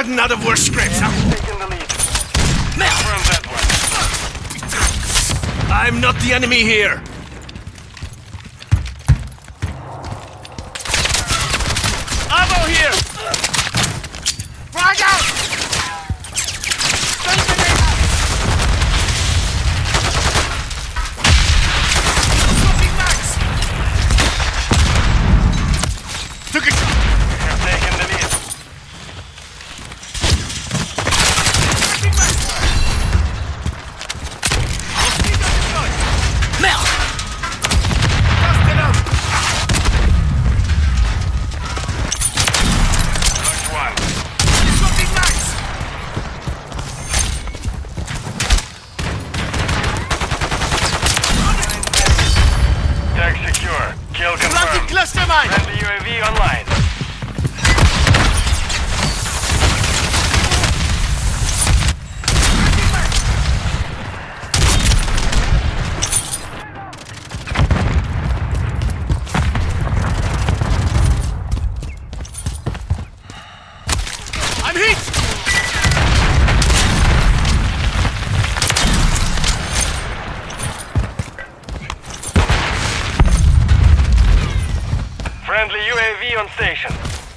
Gotten out of worse scrapes now. Taking the lead. Confirm that one. I'm not the enemy here. On station.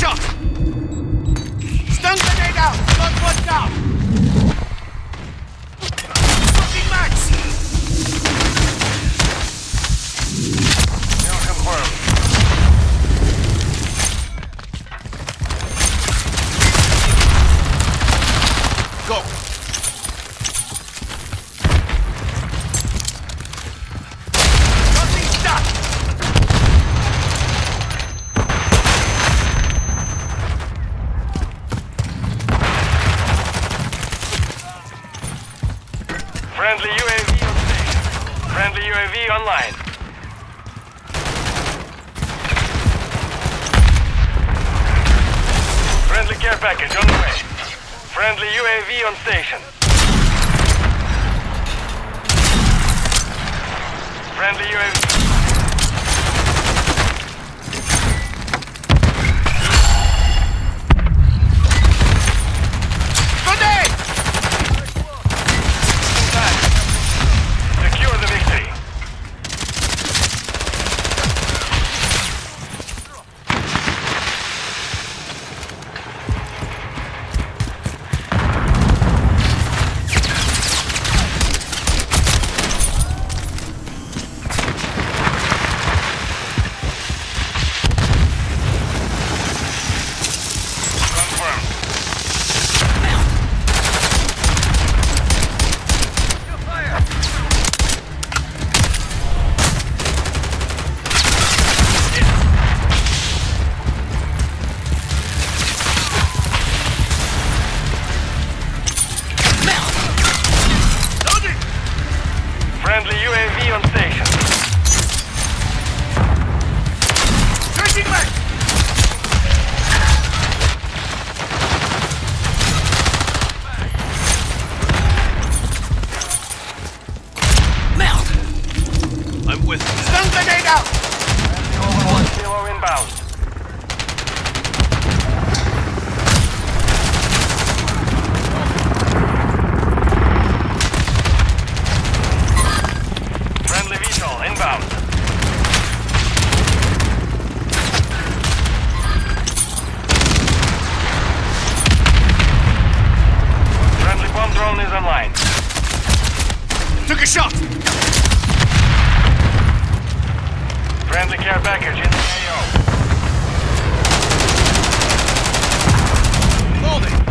Shot! Stun grenade out! Not one down! Swapping max! Kill confirmed. Go! Friendly UAV on station. Friendly UAV online. Friendly care package on the way. Friendly UAV on station. Friendly UAV. Took a shot! Friendly care package in the AO. Moving!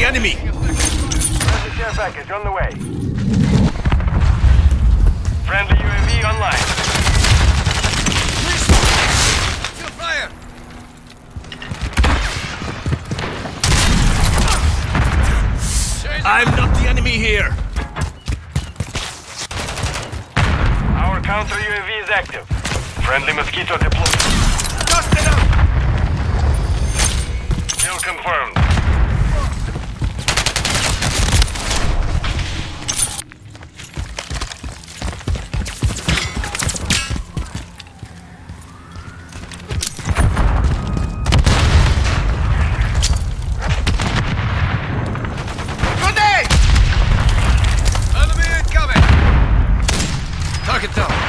The enemy! Friendly care package on the way. Friendly UAV online. Still fire! I'm not the enemy here! Our counter UAV is active. Friendly mosquito deployed. Dust it up! Kill confirmed. Grenade! Enemy incoming! Target down. Took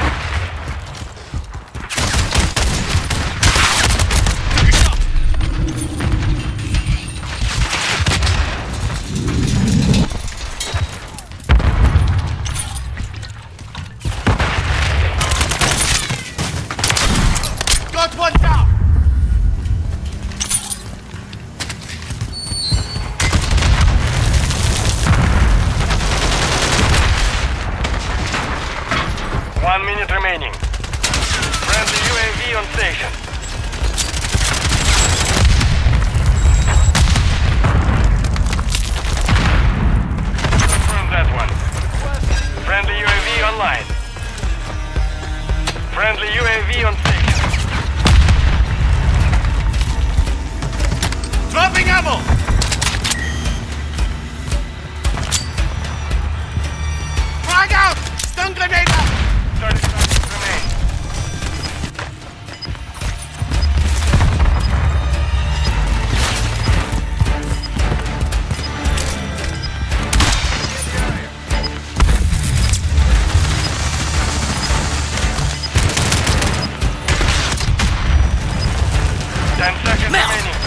Ten seconds Melt. remaining.